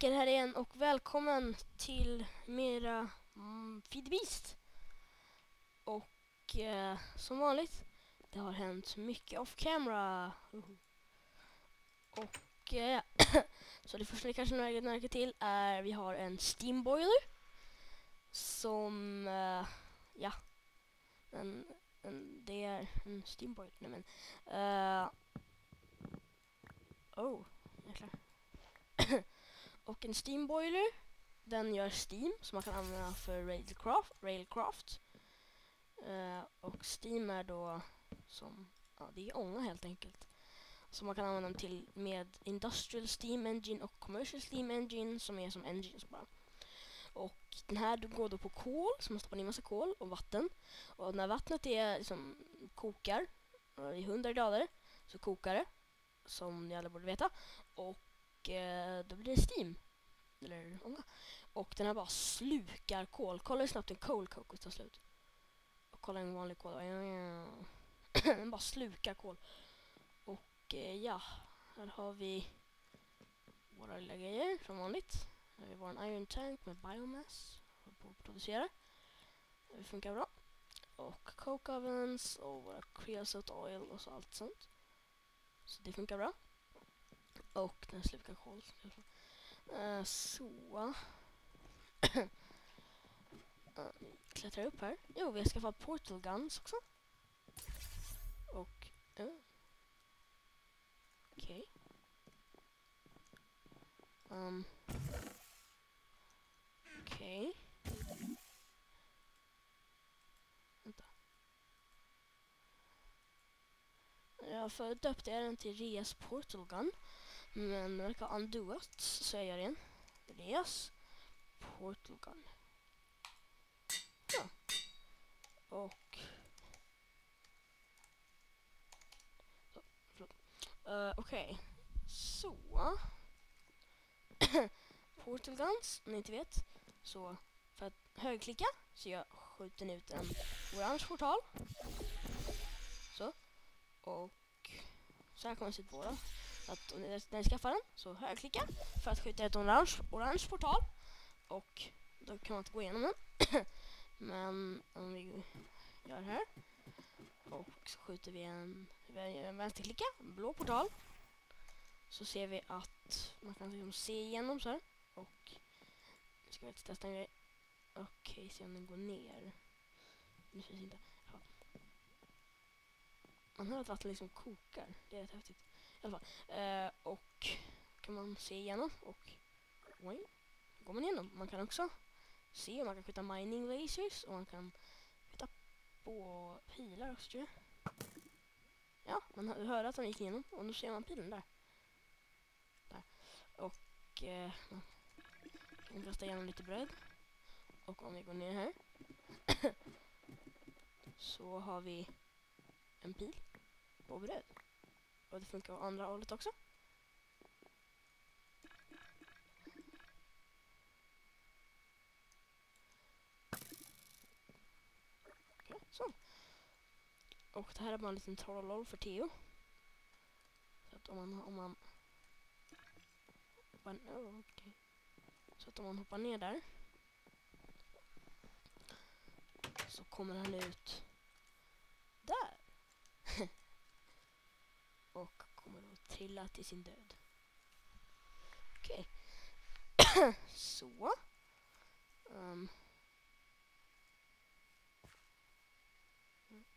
Mikael här igen och välkommen till mera mm, Feed Beast. Och eh, som vanligt, det har hänt mycket off camera. Uhu. Och eh, så det första ni kanske lägger märke till är vi har en steam boiler. Som, eh, ja, en, en, det är en steam boiler. Nej men, eh, oh, jäklar. Och en steam boiler, den gör steam som man kan använda för railcraft. railcraft. Uh, och steam är då som, ja det är ånga helt enkelt. Som man kan använda den till med industrial steam engine och commercial steam engine som är som engines bara. Och den här går då på kol, så man stoppar in massa kol och vatten. Och när vattnet är liksom kokar eh, i 100 grader så kokar det, som ni alla borde veta. Och och eh, då blir det steam. Eller ånga. Och den här bara slukar kol. Kolla hur snabbt en coal coke tar slut. Och kolla en vanlig kol. den bara slukar kol. Och eh, ja, här har vi våra lilla grejer som vanligt. Här har vi vår iron tank med biomass. På att producera. Det funkar bra. Och coke ovens och våra creosote oil och så allt sånt. Så det funkar bra. Och den slukar kol. Uh, eh, så. uh, klättrar upp här. Jo, vi har skaffat portal guns också. Och... Uh. Okej. Okay. Um. Okej. Okay. Vänta. Jag döpte jag den till Reas Portal Gun. Men den verkar undoat, så jag gör igen. Res. Portal gun. Ja. Och... Så, uh, Okej. Okay. Så. Portal guns, om ni inte vet. Så för att högerklicka så jag skjuter ut en orange portal. Så. Och så här kommer det se ut på då att när ni skaffar den så högerklicka för att skjuta ett orange, orange portal och då kan man inte gå igenom den. Men om vi gör här och så skjuter vi en, en vänsterklicka, en blå portal så ser vi att man kan liksom se igenom så här och nu ska vi testa en grej. Okej, se om den går ner. Nu syns inte. Ja. Man hör att vattnet liksom kokar. Det är rätt häftigt. I alla fall. Eh, och kan man se igenom och oj, går man igenom. Man kan också se om man kan skjuta mining lasers och man kan skjuta på pilar också tror jag. Ja, man hörde att han gick igenom och nu ser man pilen där. där. Och eh, man kan kasta igenom lite bröd. Och om vi går ner här så har vi en pil på bröd. Och det funkar åt andra hållet också. Okay, så. Och det här är bara en liten trollol för Theo. Så att om man, om man hoppar, oh, okay. Så att om man hoppar ner där så kommer han ut där och kommer att trilla till sin död. Okej. Okay. Så. Um.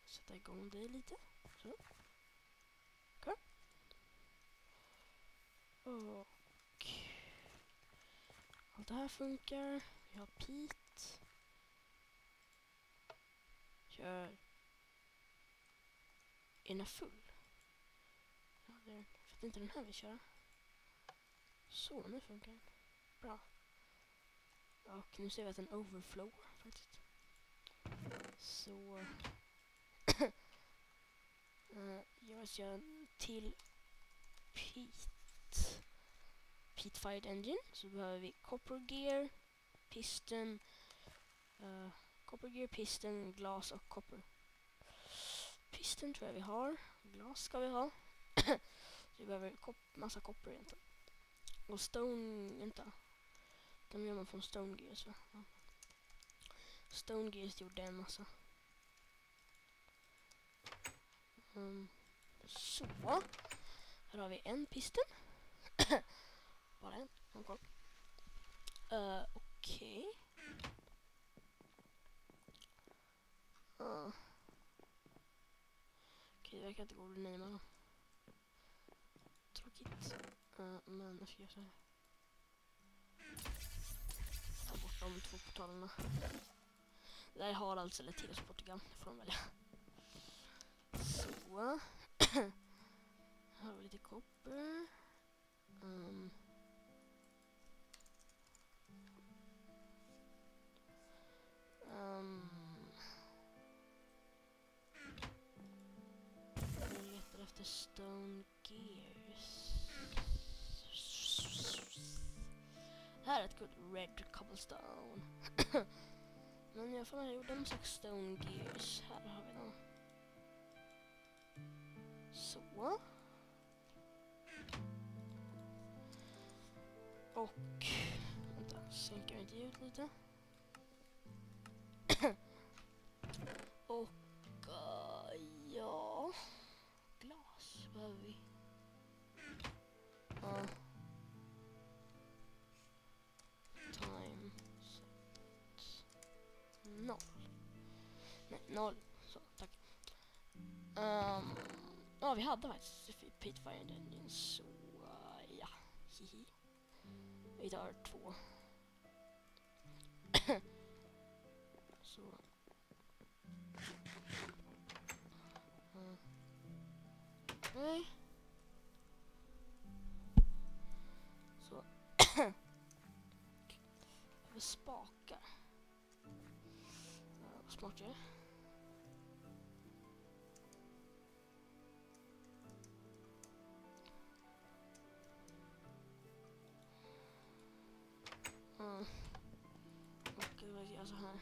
Sätta igång dig lite. Så. Okay. Och allt det här funkar. Vi har Pete. Kör. Ena full det för att inte den här vill köra. Så, nu funkar den. Bra. Och nu ser vi att den overflow faktiskt. Så. uh, jag ska göra till Pete. Pete Fired Engine. Så behöver vi copper gear, piston, uh, copper gear, piston, glas och copper. Piston tror jag vi har. Glas ska vi ha. Så vi behöver kop massa koppar egentligen. Och stone, vänta. De gör man från Stone Gears va? Ja. Stone Gears gjorde en massa. Um, Så. Här har vi en pisten. Bara en. Någon koll. Uh, Okej. Okay. Uh. Okej, det verkar inte gå att renama dem. Tråkigt. Uh, men jag ska göra så här. Ta bort de två portalerna. Det där är Haralds alltså eller Teos Portugal. Det får de välja. Så. Här har vi lite koppar. Um. Ehm. Um. Ehm. Jag letar efter Stone Här är ett guld Red Cobblestone. Men jag får jag gjorde en slags Stone Gears. Här har vi den. Så. Och... Vänta, sänker inte ut lite. Och... Uh, ja... Glas behöver vi. Nej, noll. Så, tack. Um, ja, vi hade faktiskt Pitfire Engine, så uh, ja. Hihi. Vi tar två. så. Mm. Nej. Så. Vi spakar. Uh, smart är. det. Jag vill göra så här.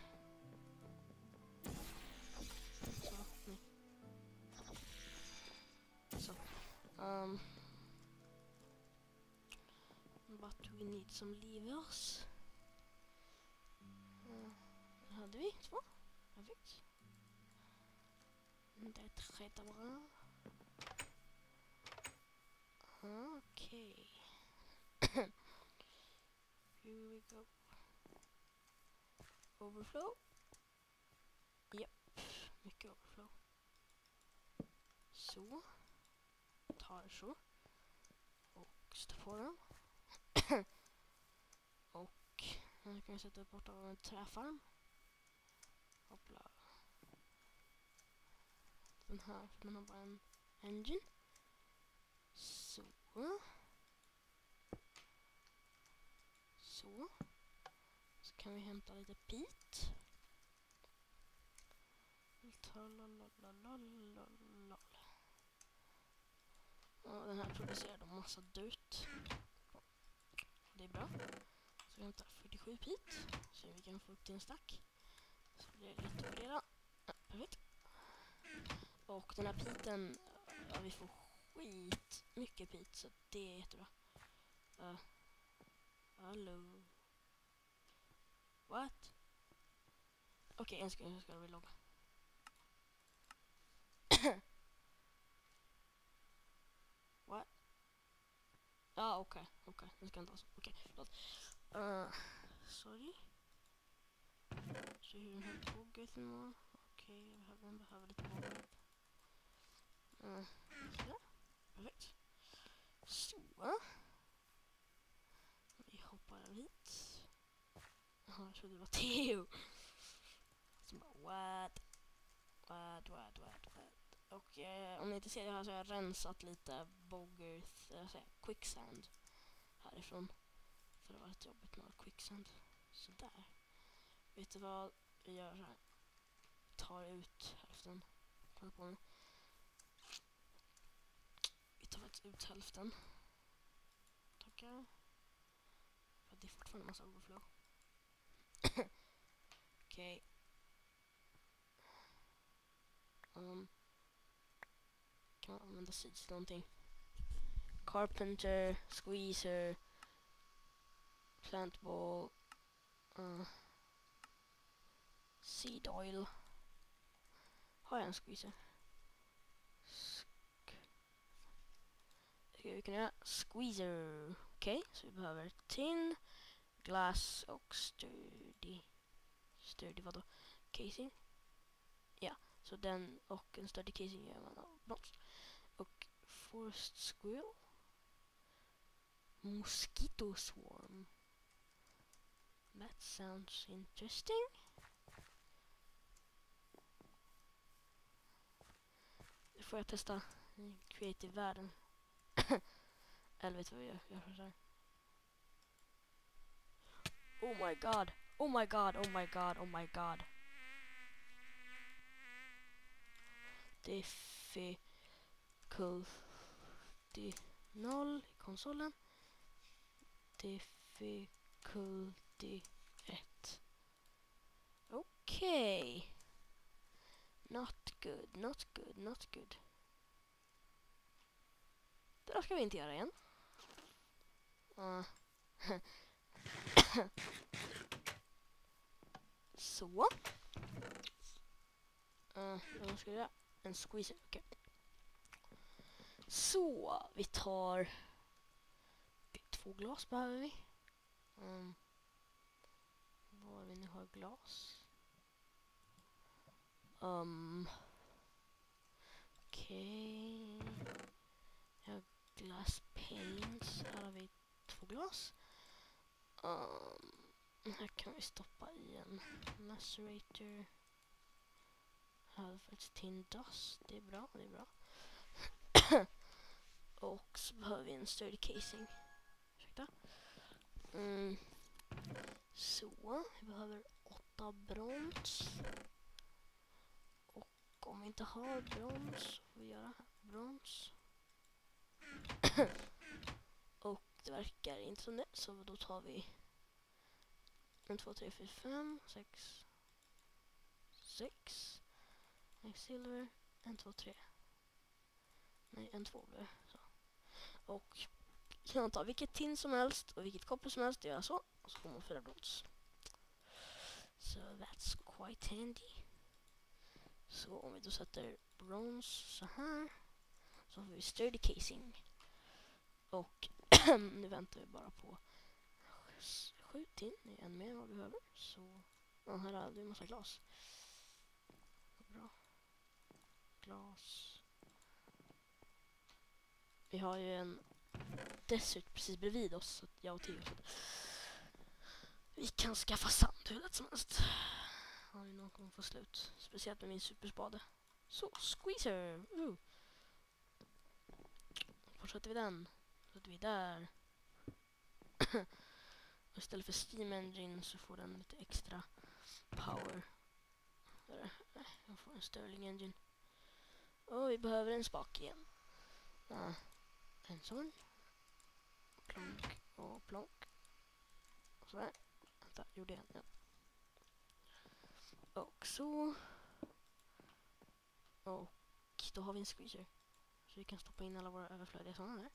Så, nej. Så. Um. But we need some levers. Mm. Här hade vi två. Perfekt. Det är tre bra. Okej. Okay. Here we go. Overflow. Japp, mycket overflow. Så. Tar så. Och sätter på den. och nu kan vi sätta bort av en träfarm. Hoppla. Den här, för den har bara en engine. Så. Så. Kan vi hämta lite pit. Ja, den här producerar då massa dut. Det är bra. Så vi hämtar 47 pit. Så vi kan få upp till en stack. Så blir det lätt att operera. Ja, perfekt. Och den här piten, ja, vi får skit mycket pit så det är jättebra. Uh, Hallå? What? Okej, okay, en sekund, jag ska vi logga. What? Ja, ah, okej, okay, okej, okay. det ska inte vara så. Okej, okay, förlåt. Uh, sorry. Se hur den här boggen var. Okej, okay, den behöver lite mer. Uh, ja, perfekt. Så Vi hoppar hit. Jag trodde det var Theo. Så bara, what? What, what, what, what? Och eh, om ni inte ser det här så har jag rensat lite boggers, äh, quicksand härifrån. För det var ett jobbigt med quicksand. Sådär. Vet du vad vi gör så här? Tar ut hälften. Kolla på mig. Vi tar faktiskt ut hälften. Tackar det är fortfarande en massa overflow. Okay. Um, använda seeds till någonting? Carpenter, squeezer, plant ball, Uh, seed oil. Har jag squeezer? Ska vi kunna göra squeezer. Okay, så vi behöver tin, glass och sturdy. Sturdy vadå? Casing? Ja, så den och en sturdy casing gör man av brons. Och forest squirrel. Mosquito swarm. That sounds interesting. Nu får jag testa creative-världen. Eller vet du vad jag gör? Jag gör Oh my god. Oh my god, oh my god, oh my god. Difficulty 0 i konsolen. Difficulty 1. Okej. Okay. Not good, not good, not good. Det där ska vi inte göra igen. Uh. Så. Uh, vad ska vi göra? En squeezer, okej. Okay. Så, vi tar... Två glas behöver vi. Ehm, um, var ehm, vi nu har glas. Um, Okej. Okay. Jag har glass paints. Här har vi två glas. Um, här kan vi stoppa i en macerator. Här har vi faktiskt tin dust. Det är bra, det är bra. Och så behöver vi en sturdy casing. Ursäkta. Mm. Så, vi behöver åtta brons. Och om vi inte har brons så får vi göra brons. det verkar inte som det, så då tar vi en, två, tre, fyra, fem, sex, sex, silver, en, två, tre. Nej, en, två blir så. Och kan ta vilket tin som helst och vilket koppel som helst, och göra så. Och så får man fyra brons. So that's quite handy. Så om vi då sätter brons så här. Så får vi sturdy casing. Och nu väntar vi bara på sju in Det är en mer än vad vi behöver. Så ja, här har vi en massa glas. Bra. Glas. Vi har ju en desert precis bredvid oss. Så jag och Theo. Vi kan skaffa sand hur lätt som helst. Har vi någon kommer få slut. Speciellt med min superspade. Så, squeezer! Uh. Fortsätter vi den. Så Sätter vi där. och istället för Steam Engine så får den lite extra power. Nej, jag får en Sterling Engine. Och vi behöver en spak igen. Ja, en sån. Plonk och plonk. Och sådär. Vänta, gjorde jag en. Och så. Och då har vi en squeezer. Så vi kan stoppa in alla våra överflödiga sådana där.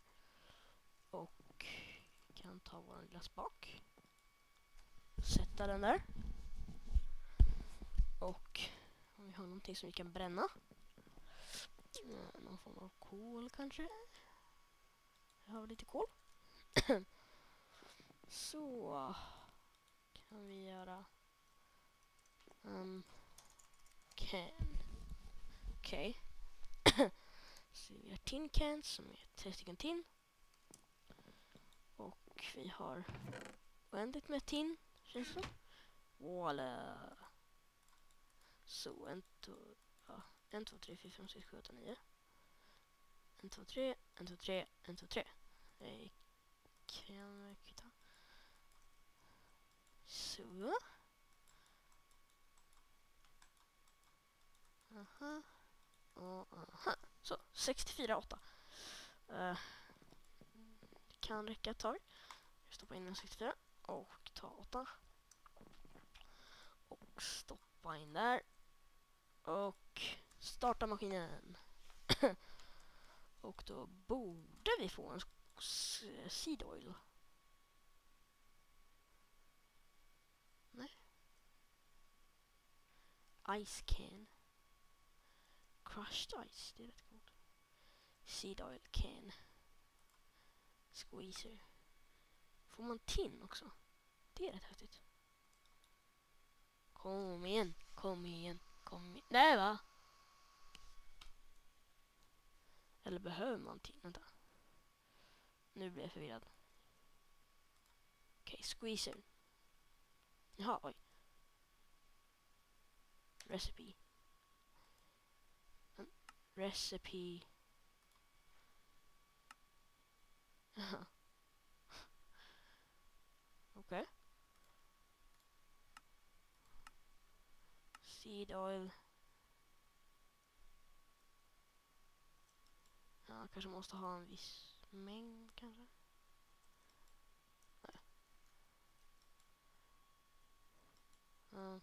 Kan ta vår glass bak. Sätta den där. Och om vi har någonting som vi kan bränna. Någon form av kol kanske. Jag har lite kol. Så kan vi göra um, can. Okej. Okay. Så vi har tin cans som är tre stycken tin. Och vi har oändligt med tin, känns det Voila. Så en, två, ja, en, två, tre, fyra, fem, sex, sju, åtta, nio. En, två, tre, en, två, tre, en, två, tre. Det kan vi. Så. Aha. Och aha. Så, 64, 8. Uh, kan räcka ett tag. Stoppa in en 64 och ta 8. Och stoppa in där. Och starta maskinen. Och då borde vi få en seed oil. Ice can. Crushed ice, det är rätt coolt. Seed oil can. Squeezer. Får man tin också? Det är rätt häftigt. Kom igen, kom igen, kom igen. Nej va? Eller behöver man tin? Vänta. Nu blir jag förvirrad. Okej, okay, squeezer. Jaha, oj. Recipe. Recipe. Jaha. Okej. Okay. Seed oil. Ja, kanske måste ha en viss mängd kanske. Nej. Mm.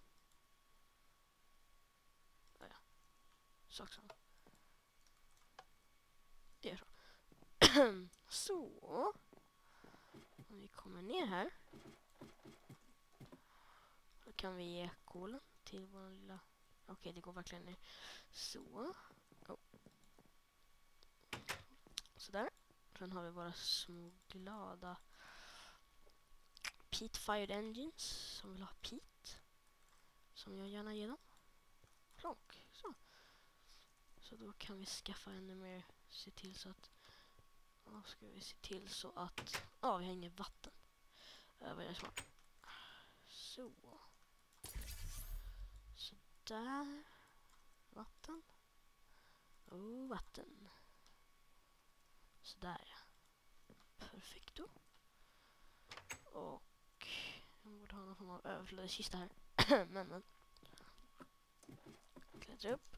Ja, ja. Sak samma. Det är så. så. Om vi kommer ner här. Då kan vi ge kolen till vår lilla... Okej, okay, det går verkligen ner. Så. Oh. Sådär. Sen har vi våra små glada Pete Fired Engines som vill ha Pete. Som jag gärna ger dem. Plonk. Så. Så då kan vi skaffa ännu mer. Se till så att... Då ska vi se till så att... Ja, vi har inget vatten. Över det smart? Så. Så där. Vatten. Oh, vatten. Sådär ja. Perfekto. Och jag borde ha någon form av överflödskista här. men men. Klättra upp.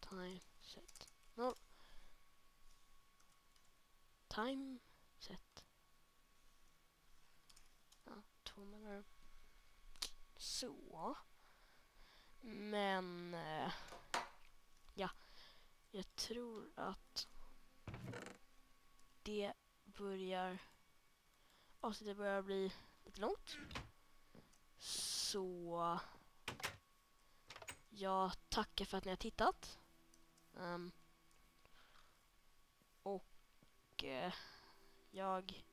Time set. Noll. Time set. Ja, två menar Så. Men... Eh, ja. Jag tror att det börjar avsnittet börjar bli lite långt. Så jag tackar för att ni har tittat. Um, och eh, jag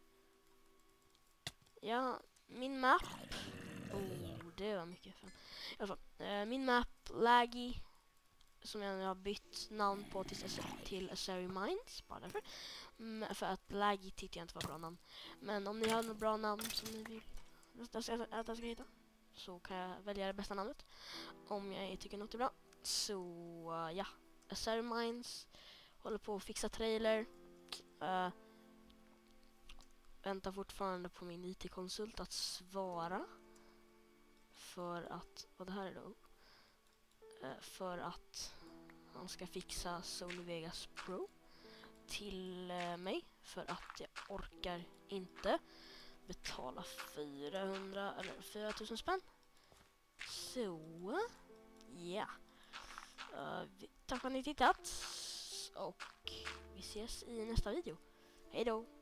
ja, min map oh, det var mycket fan. I alla fall, eh, min map Laggy som jag nu har bytt namn på till, till Asari Minds, bara därför. Mm, för att Laggy tyckte jag inte var bra namn. Men om ni har något bra namn som ni vill att jag ska hitta så kan jag välja det bästa namnet. Om jag tycker något är bra. Så uh, ja, Asari Minds håller på att fixa trailer. Uh, väntar fortfarande på min IT-konsult att svara. För att, vad det här är då? Uh, för att han ska fixa Sony Vegas Pro till uh, mig för att jag orkar inte betala 400 eller 4000 spänn. Så, ja. Uh, tack för att ni tittat och vi ses i nästa video. Hej då!